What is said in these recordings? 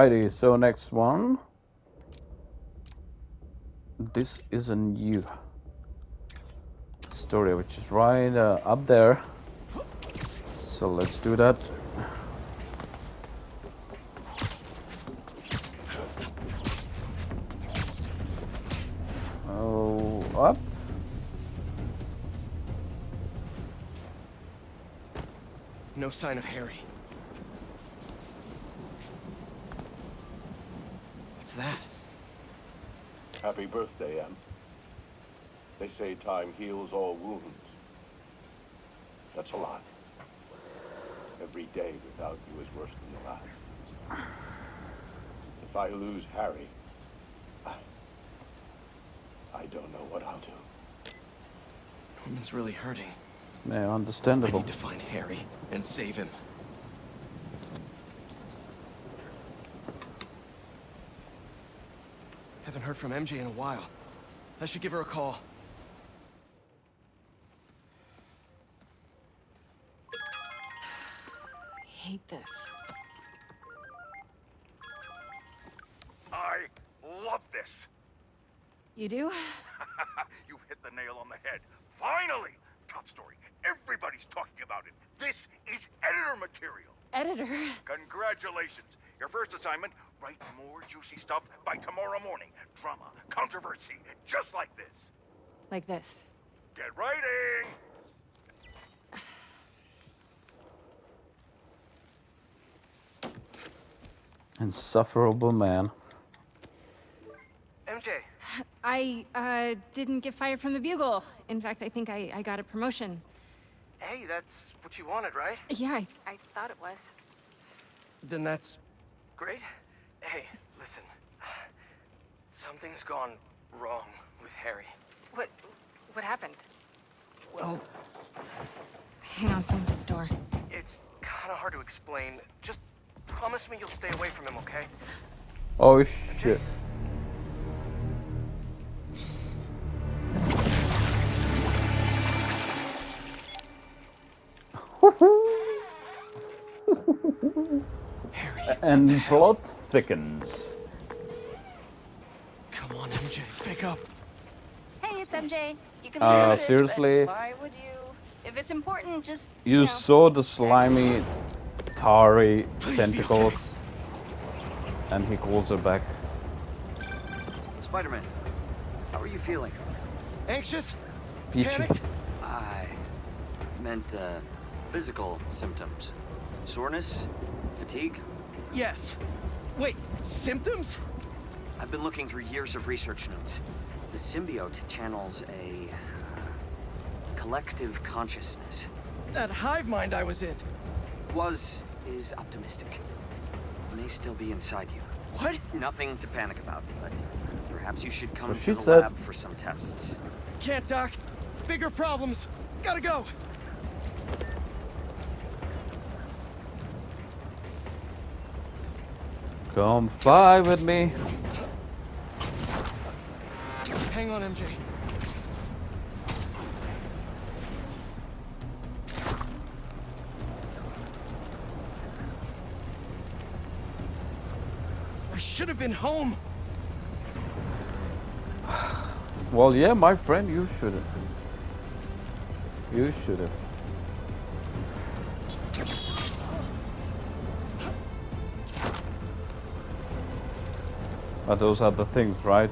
Alrighty, so next one. This is a new story, which is right uh, up there. So let's do that. Oh, up. No sign of Harry. What's that? Happy birthday, Em. They say time heals all wounds. That's a lot. Every day without you is worse than the last. If I lose Harry, I... I don't know what I'll do. Norman's really hurting. Yeah, I understandable. need to find Harry and save him. Heard from MJ in a while. I should give her a call. I hate this. I love this. You do? You've hit the nail on the head. Finally! Top story. Everybody's talking about it. This is editor material. Editor. Congratulations. Your first assignment, write more juicy stuff by tomorrow morning. Drama, controversy, just like this. Like this. Get writing! Insufferable man. MJ! I, uh, didn't get fired from the Bugle. In fact, I think I, I got a promotion. Hey, that's what you wanted, right? Yeah, I, I thought it was. Then that's great. Hey, listen. Something's gone wrong with Harry. What, what happened? Well, Hang on, someone's at the door. it's kind of hard to explain. Just promise me you'll stay away from him, okay? Oh shit. Harry. And plot thickens. Come on, MJ, pick up. Hey, it's MJ. You can Uh, say this, seriously? but why would you? If it's important, just You know. saw the slimy, tarry tentacles, okay. and he calls her back. Spider-Man, how are you feeling? Anxious? Peachy. Panicked? I meant uh, physical symptoms. Soreness? Fatigue? Yes. Wait, symptoms? I've been looking through years of research notes. The symbiote channels a uh, collective consciousness. That hive mind I was in. Was is optimistic. May still be inside you. What? Nothing to panic about, but perhaps you should come What to the said. lab for some tests. Can't, Doc. Bigger problems. Gotta go. Come fly with me. Hang on, MJ. I should have been home. Well, yeah, my friend, you should have. You should have. But those are the things, right?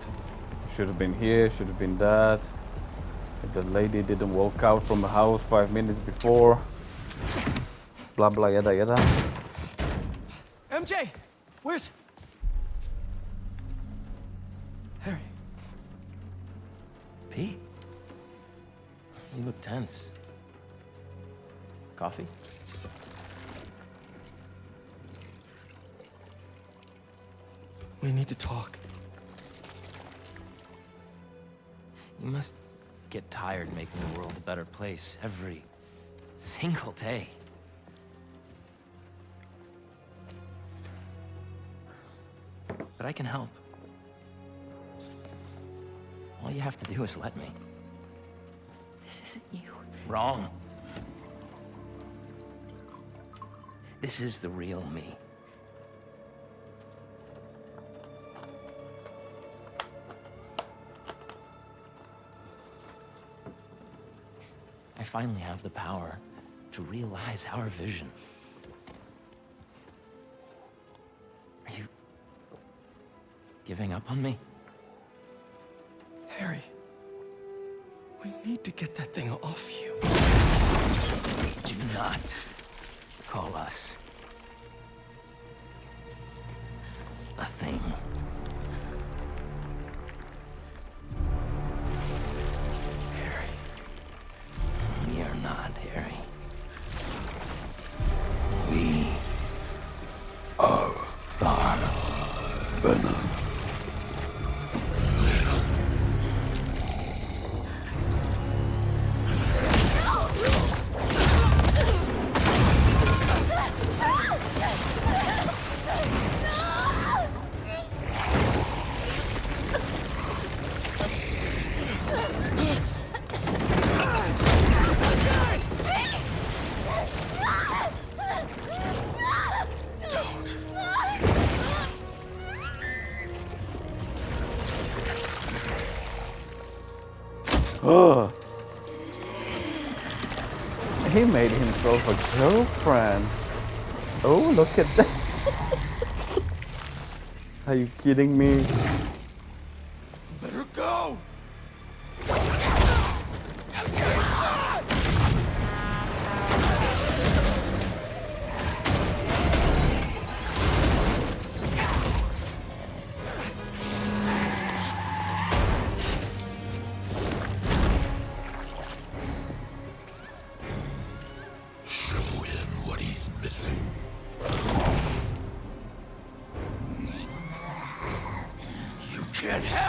Should have been here, should have been that. If the lady didn't walk out from the house five minutes before. Blah blah yada yada. MJ, where's... Harry. Pete? You look tense. Coffee? We need to talk. You must get tired making the world a better place every single day. But I can help. All you have to do is let me. This isn't you. Wrong. This is the real me. Finally have the power to realize our vision. Are you giving up on me? Harry, we need to get that thing off you. Do not call us a thing. Ugh. He made himself a girlfriend. Oh, look at that. Are you kidding me?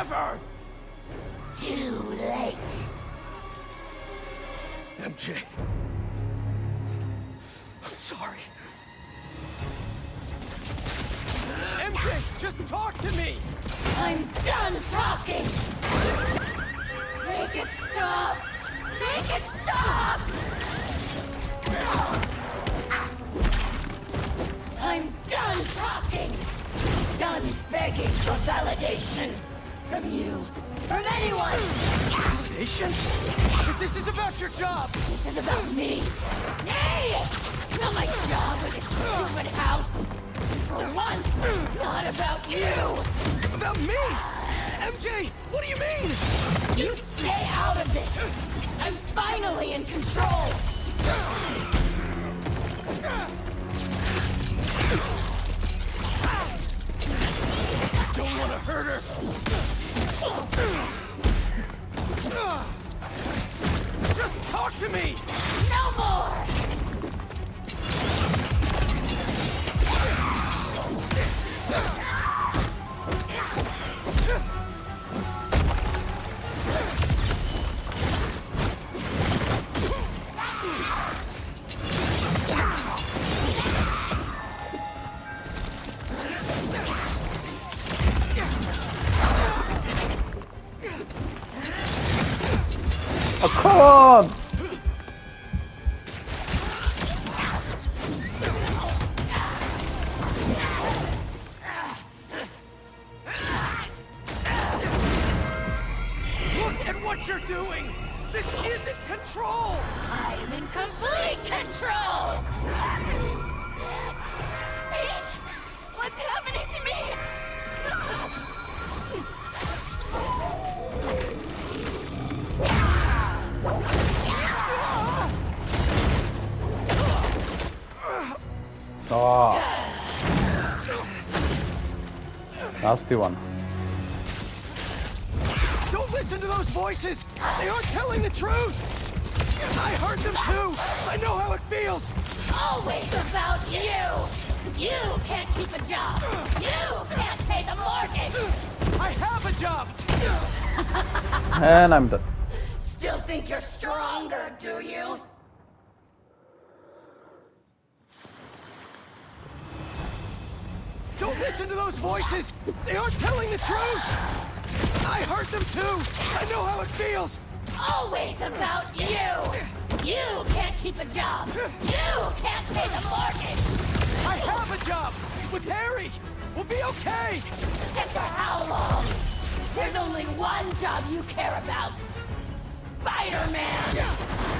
Her! Too late. MJ. I'm sorry. MJ, just talk to me! I'm done talking. Make it stop. Make it stop. I'm done talking. Done begging for validation. From you. From anyone. Nation? But this is about your job! This is about me. Me! Not my job or this stupid house. For once, not about you. About me! MJ, what do you mean? You stay out of this! I'm finally in control! Don't want to hurt her! Just talk to me! No more! Doing! This isn't control! I am in complete control! Pete! What's happening to me? Oh. Nasty one. They aren't telling the truth! I heard them too! I know how it feels! Always about you! You can't keep a job! You can't pay the mortgage! I have a job! And I'm done. Still think you're stronger, do you? Don't listen to those voices! They aren't telling the truth! I hurt them too! I know how it feels! Always about you! You can't keep a job! You can't pay the mortgage! I have a job! With Harry! We'll be okay! And for how long? There's only one job you care about! Spider-Man!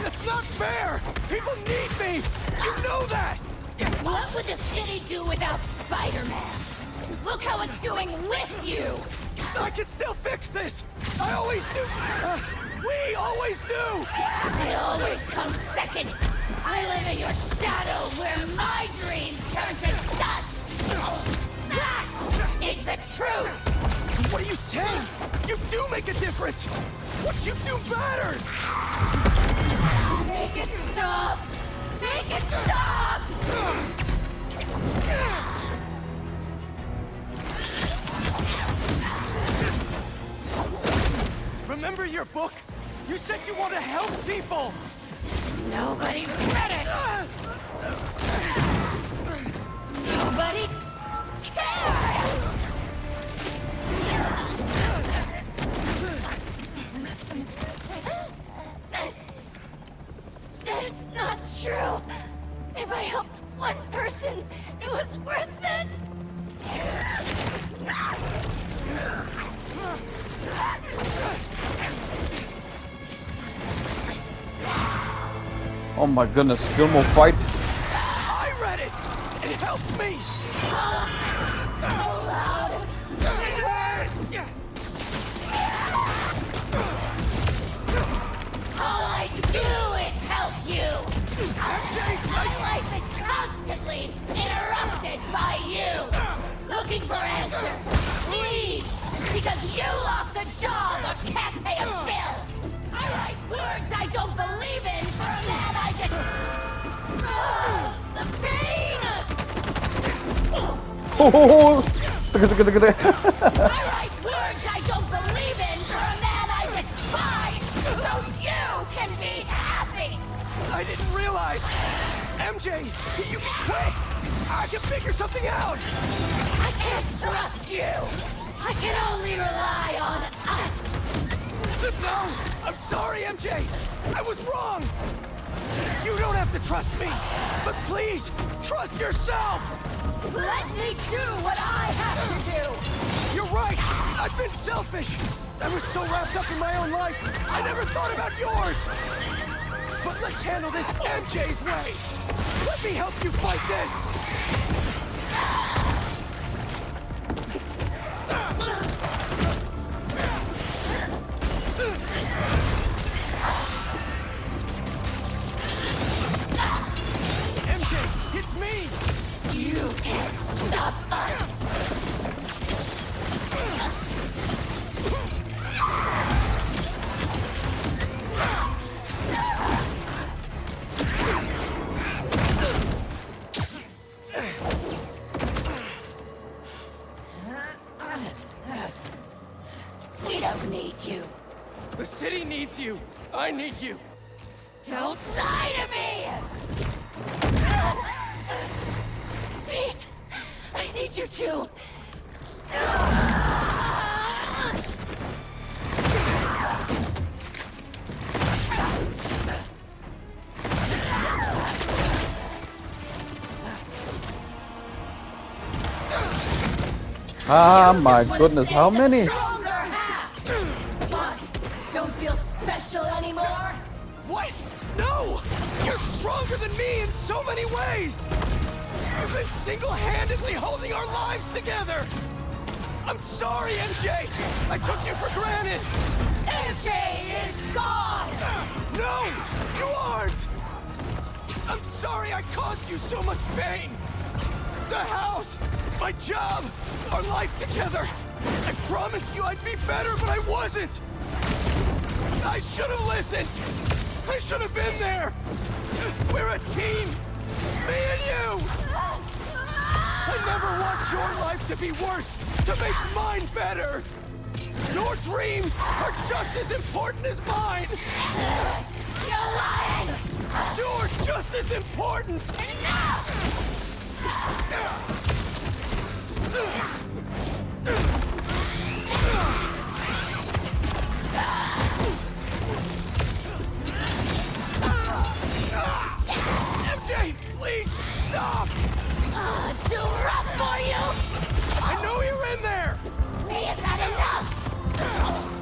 That's not fair! People need me! You know that! What would the city do without Spider-Man? Look how it's doing with you! I can still fix this! I always do! Uh, we always do! It always comes second! I live in your shadow where my dreams turn to dust! That is the truth! What are you saying? You do make a difference! What you do matters! Make it stop! Make it stop! Book? You said you want to help people! Nobody read it! Nobody cares! That's not true! If I helped one person, it was worth it! Oh my goodness, still more fight. I read it! It helped me! So loud! It hurts! All I do is help you! My life is constantly interrupted by you! Looking for answers! Please! Because you lost Oh, look at look at look at words I don't believe in man I despise, you can be happy! I didn't realize! MJ, you wait! I can figure something out! I can't trust you! I can only rely on us! No! I'm sorry, MJ! I was wrong! You don't have to trust me! But please, trust yourself! Let me do what I have to do! You're right! I've been selfish! I was so wrapped up in my own life, I never thought about yours! But let's handle this MJ's way! Let me help you fight this! can't stop us! We don't need you. The city needs you! I need you! Don't lie to me! You too! Ah my goodness, how many? What? Don't feel special anymore? What? No! You're stronger than me in so many ways! You've been single-handedly holding our lives together! I'm sorry, MJ! I took you for granted! MJ is gone! No! You aren't! I'm sorry I caused you so much pain! The house! My job! Our life together! I promised you I'd be better, but I wasn't! I should have listened! I should have been there! We're a team! Me and you! I never want your life to be worse to make mine better! Your dreams are just as important as mine! You're lying! You're just as important! MJ, please stop! Uh, too rough for you? I know you're in there! We have had enough!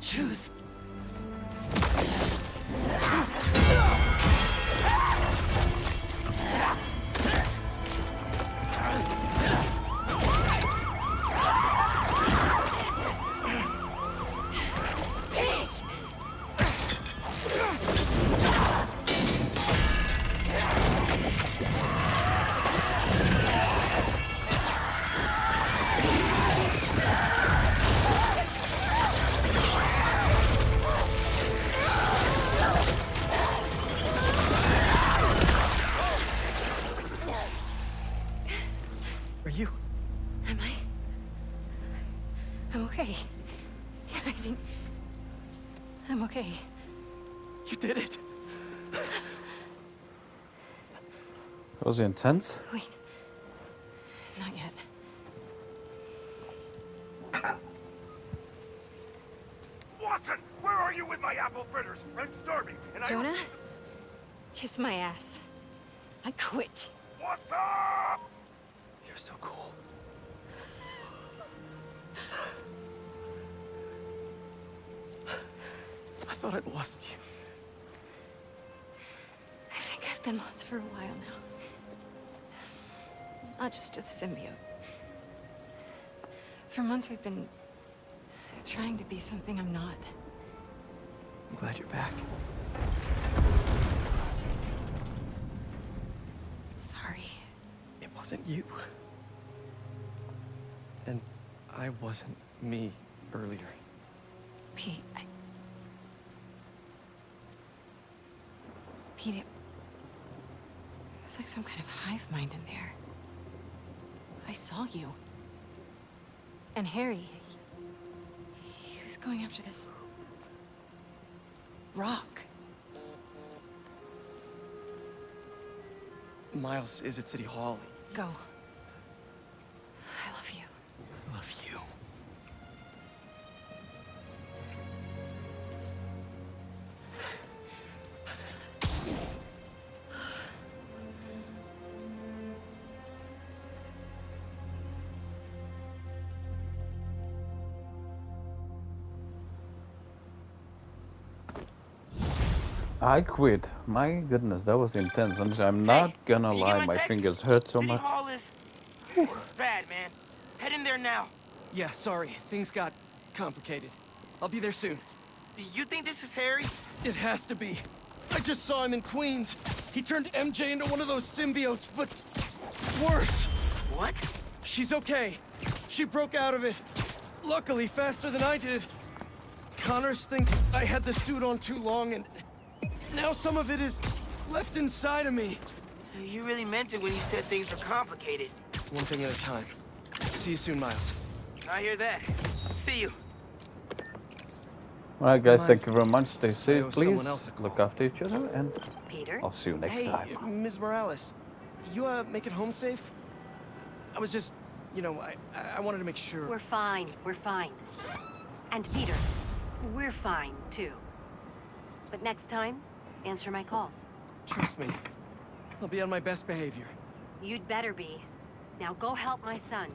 Truth. Okay. Yeah, I think... I'm okay. You did it. That was intense. Wait. Not yet. Watson, where are you with my apple fritters? I'm starving, and I... Jonah? Kiss my ass. I quit. What's up? You're so cool. Thought I'd lost you. I think I've been lost for a while now. Not just to the symbiote. For months I've been trying to be something I'm not. I'm glad you're back. Sorry. It wasn't you. And I wasn't me earlier. Pete, I... Pete, it... it was like some kind of hive mind in there. I saw you. And Harry, he, he was going after this... rock. Miles is at City Hall. Go. I quit. My goodness, that was intense. And I'm not gonna Did you get lie, my my text? fingers hurt so City much. Hall is... It's bad, man. Head in there now. Yeah, sorry. Things got complicated. I'll be there soon. Do you think this is Harry? It has to be. I just saw him in Queens. He turned MJ into one of those symbiotes, but worse. What? She's okay. She broke out of it. Luckily, faster than I did. Connors thinks I had the suit on too long, and now some of it is left inside of me. You really meant it when you said things were complicated. One thing at a time. See you soon, Miles. I hear that. See you. Alright guys, thank you very much. Stay safe, please. someone else Look after each other, and Peter? I'll see you next hey, time. Ms. Morales. You, uh, make it home safe? I was just, you know, I, I wanted to make sure. We're fine. We're fine. And Peter, we're fine, too. But next time, answer my calls. Trust me. I'll be on my best behavior. You'd better be. Now go help my son.